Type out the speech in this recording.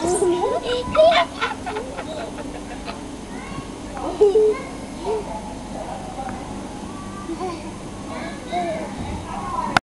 Mm-hmm.